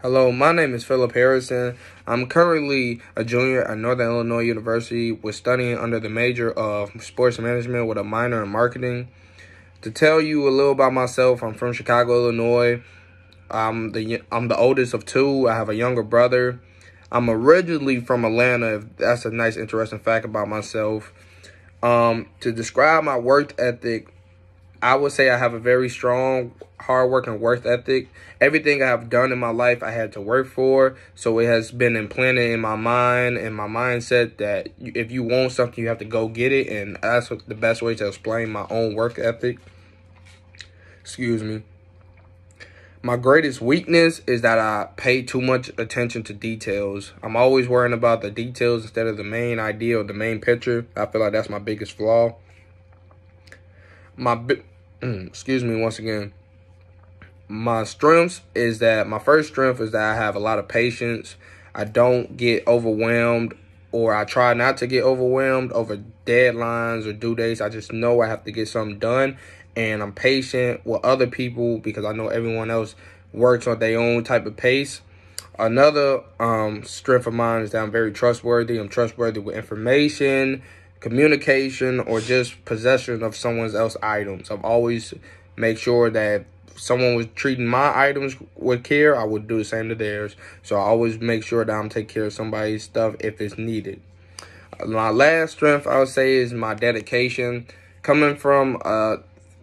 Hello, my name is Philip Harrison. I'm currently a junior at Northern Illinois University with studying under the major of sports management with a minor in marketing. To tell you a little about myself, I'm from Chicago, Illinois. I'm the I'm the oldest of two. I have a younger brother. I'm originally from Atlanta. If that's a nice, interesting fact about myself. Um, to describe my work ethic, I would say I have a very strong, hard working work ethic. Everything I have done in my life, I had to work for. So it has been implanted in my mind and my mindset that if you want something, you have to go get it. And that's the best way to explain my own work ethic. Excuse me. My greatest weakness is that I pay too much attention to details. I'm always worrying about the details instead of the main idea or the main picture. I feel like that's my biggest flaw my mm, excuse me once again my strengths is that my first strength is that I have a lot of patience. I don't get overwhelmed or I try not to get overwhelmed over deadlines or due dates. I just know I have to get something done and I'm patient with other people because I know everyone else works on their own type of pace. Another um, strength of mine is that I'm very trustworthy. I'm trustworthy with information communication or just possession of someone else's items. I've always make sure that someone was treating my items with care, I would do the same to theirs. So I always make sure that I'm taking care of somebody's stuff if it's needed. My last strength I would say is my dedication. Coming from uh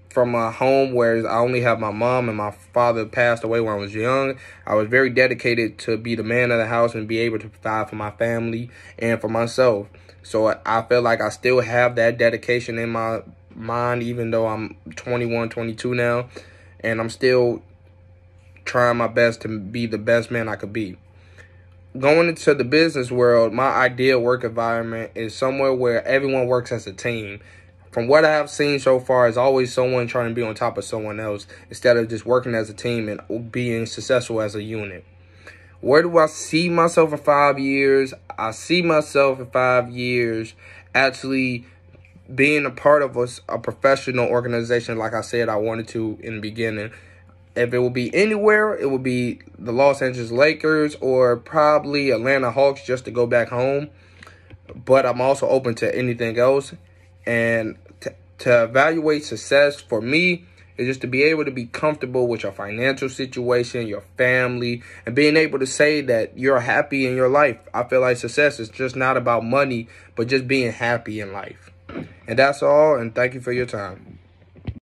from a home where I only have my mom and my father passed away when I was young, I was very dedicated to be the man of the house and be able to provide for my family and for myself. So I feel like I still have that dedication in my mind, even though I'm 21, 22 now, and I'm still trying my best to be the best man I could be. Going into the business world, my ideal work environment is somewhere where everyone works as a team. From what I have seen so far, is always someone trying to be on top of someone else instead of just working as a team and being successful as a unit. Where do I see myself in five years? I see myself in five years actually being a part of a, a professional organization like I said I wanted to in the beginning. If it will be anywhere, it will be the Los Angeles Lakers or probably Atlanta Hawks just to go back home. But I'm also open to anything else. And to evaluate success for me, is just to be able to be comfortable with your financial situation, your family, and being able to say that you're happy in your life. I feel like success is just not about money, but just being happy in life. And that's all, and thank you for your time.